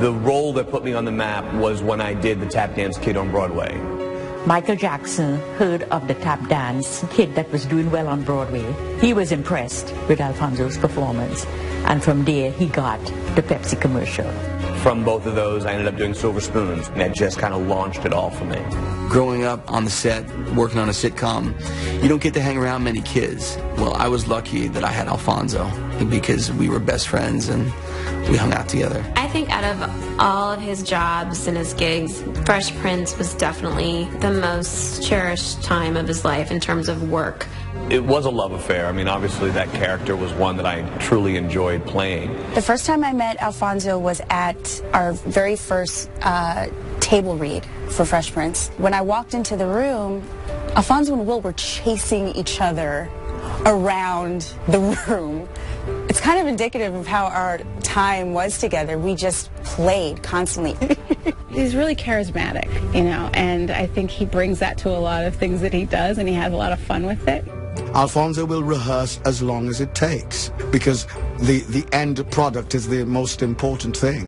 The role that put me on the map was when I did the Tap Dance Kid on Broadway. Michael Jackson heard of the tap dance kid that was doing well on Broadway. He was impressed with Alfonso's performance, and from there he got the Pepsi commercial. From both of those, I ended up doing Silver Spoons, and that just kind of launched it all for me. Growing up on the set, working on a sitcom, you don't get to hang around many kids. Well, I was lucky that I had Alfonso because we were best friends and we hung out together. I think out of all of his jobs and his gigs, Fresh Prince was definitely the most cherished time of his life in terms of work. It was a love affair. I mean, obviously that character was one that I truly enjoyed playing. The first time I met Alfonso was at our very first uh, table read for Fresh Prince. When I walked into the room, Alfonso and Will were chasing each other around the room. It's kind of indicative of how our time was together. We just played constantly. He's really charismatic, you know, and I think he brings that to a lot of things that he does, and he has a lot of fun with it. Alfonso will rehearse as long as it takes because the, the end product is the most important thing.